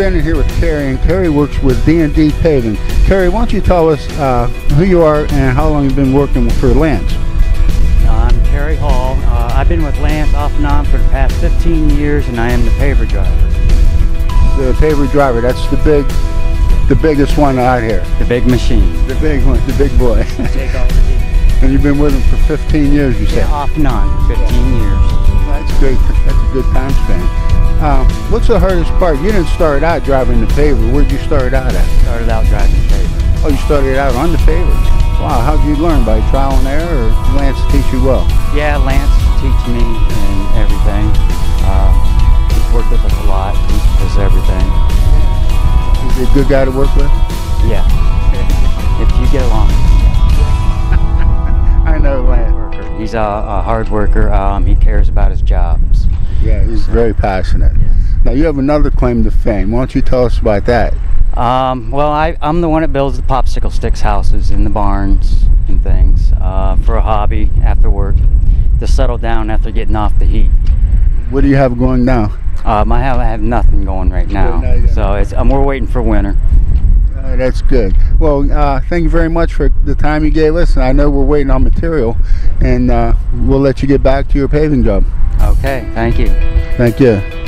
standing here with Terry, and Terry works with D&D Paving. Terry, why don't you tell us uh, who you are and how long you've been working for Lance? I'm Terry Hall. Uh, I've been with Lance off and on for the past 15 years, and I am the paver driver. The paver driver, that's the big, the biggest one out here. The big machine. The big one, the big boy. Take all the heat. and you've been with him for 15 years, you said? Yeah, off and on for 15 years. That's good. That's a good time span. Um, what's the hardest part? You didn't start out driving the paver. Where'd you start out at? Started out driving the paver. Oh, you started out on the paver. Wow, how'd you learn? By trial and error, or Lance teach you well? Yeah, Lance teach me and everything. Uh, he's worked with us a lot. Teaches us everything. Is he a good guy to work with? Yeah. if you get along. I know Lance. He's a, a hard worker. Um, he cares about his jobs. Yeah, he's very passionate. Yes. Now you have another claim to fame. Why don't you tell us about that? Um, well, I, I'm the one that builds the popsicle sticks houses in the barns and things uh, for a hobby after work to settle down after getting off the heat. What do you have going now? Um, I have I have nothing going right now, you got so it's um, we're waiting for winter. Uh, that's good. Well, uh, thank you very much for the time you gave us. I know we're waiting on material, and uh, we'll let you get back to your paving job. Okay, thank you. Thank you.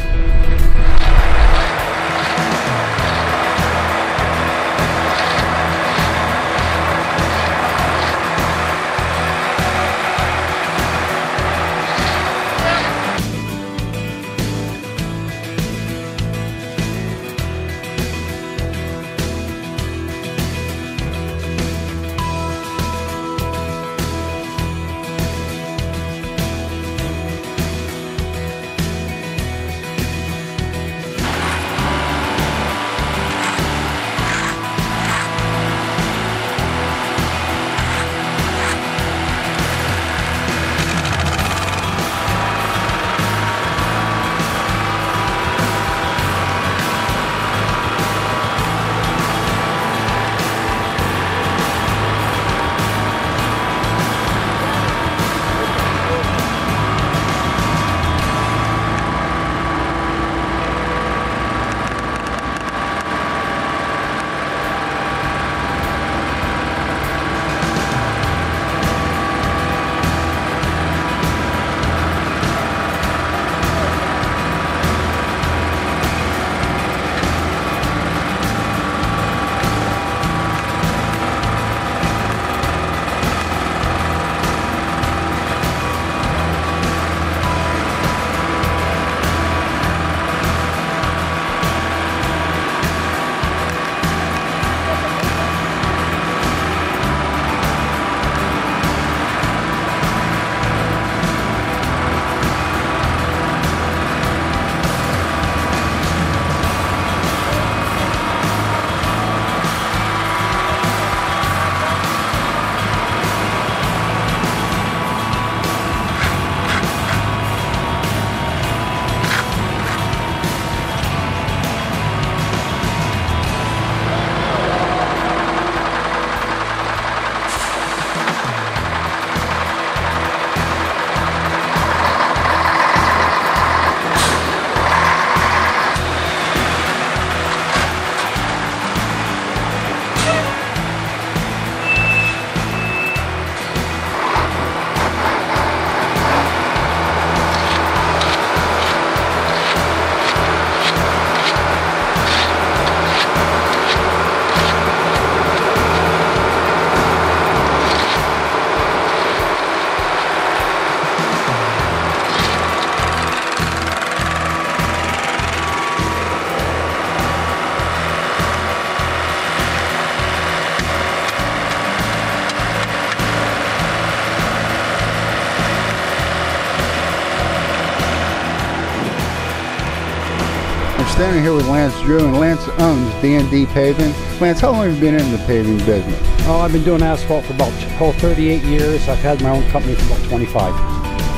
Standing here with Lance Drew, and Lance owns D&D Paving. Lance, how long have you been in the paving business? Oh, I've been doing asphalt for about oh, 38 years. I've had my own company for about 25.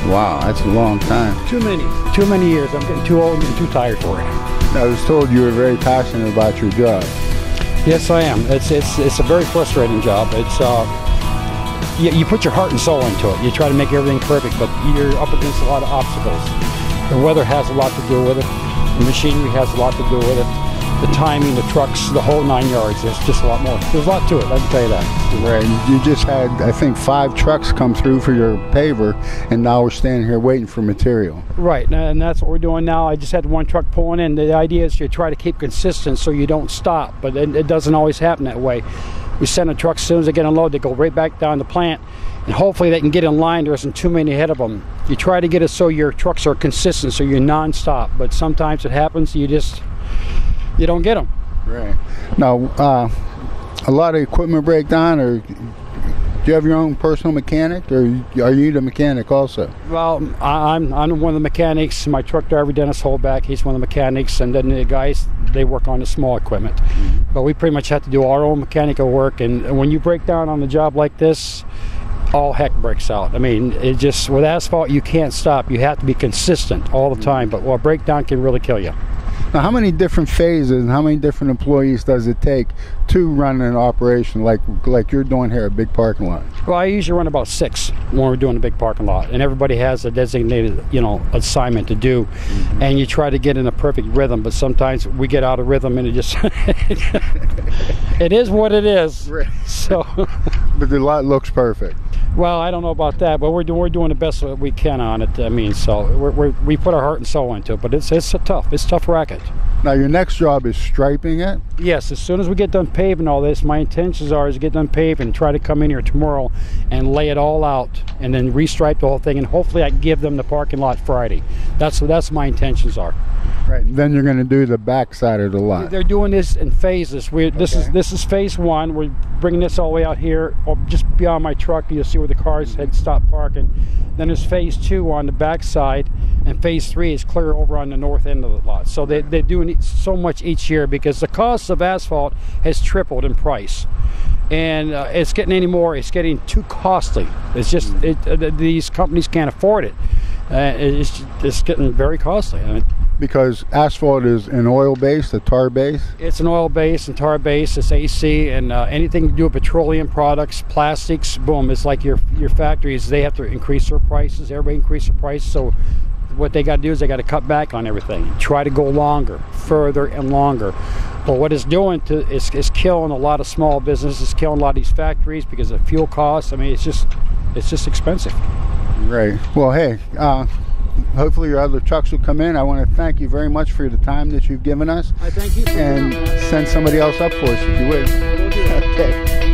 Wow, that's a long time. Too many. Too many years. I'm getting too old and too tired for it. I was told you were very passionate about your job. Yes, I am. It's it's it's a very frustrating job. It's uh, you, you put your heart and soul into it. You try to make everything perfect, but you're up against a lot of obstacles. The weather has a lot to do with it. The machinery has a lot to do with it. the timing, the trucks, the whole nine yards. There's just a lot more. There's a lot to it. I can tell you that. Right. You just had, I think, five trucks come through for your paver, and now we're standing here waiting for material. Right, and that's what we're doing now. I just had one truck pulling in. The idea is you try to keep consistent so you don't stop, but it, it doesn't always happen that way. We send the trucks as soon as they get unloaded, they go right back down the plant, and hopefully they can get in line. There isn't too many ahead of them. You try to get it so your trucks are consistent, so you're non-stop. But sometimes it happens, you just you don't get them. Right. Now, uh, a lot of equipment break down, or do you have your own personal mechanic, or are you the mechanic also? Well, I'm I'm one of the mechanics. My truck driver Dennis Holback, he's one of the mechanics, and then the guys they work on the small equipment. But we pretty much have to do our own mechanical work. And when you break down on a job like this, all heck breaks out. I mean, it just with asphalt you can't stop. You have to be consistent all the time. But well, a breakdown can really kill you. Now, how many different phases and how many different employees does it take to run an operation like like you're doing here at Big Parking Lot? Well, I usually run about six when we're doing a big parking lot, and everybody has a designated, you know, assignment to do, mm-hmm. and you try to get in a perfect rhythm. But sometimes we get out of rhythm, and it just it is what it is. Right. So, But the lot looks perfect. well, I don't know about that, but we're doing we're doing the best that we can on it. I mean, so we're, we're, we put our heart and soul into it, but it's it's a tough, it's a tough racket. Now, your next job is striping it. Yes, as soon as we get done paving all this, my intentions are is to get done paving, try to come in here tomorrow and lay it all out, and then restripe the whole thing, and hopefully I give them the parking lot Friday. That's that's my intentions are. Right. Then you're going to do the back side of the lot. They're doing this in phases. We this is this is phase one. We're bringing this all the way out here, or just beyond my truck. You'll see where the cars had stopped parking. Then there's phase two on the back side, and phase three is clear over on the north end of the lot. So they, they're doing it so much each year because the cost of asphalt has tripled in price. And uh, it's getting any more, it's getting too costly. It's just, it, uh, these companies can't afford it. Uh, it's, it's getting very costly. I mean, Because asphalt is an oil base, a tar base. it's an oil base and tar base. It's AC and uh, anything to do with petroleum products, plastics. Boom! It's like your your factories. They have to increase their prices. Everybody increase their prices. So what they got to do is they got to cut back on everything. Try to go longer, further and longer. But what it's doing to is, is killing a lot of small businesses, killing a lot of these factories because of fuel costs. I mean, it's just it's just expensive. Right. Well, hey, uh, hopefully your other trucks will come in. I want to thank you very much for the time that you've given us I thank you. and send somebody else up for us if you would. We'll do that. Okay.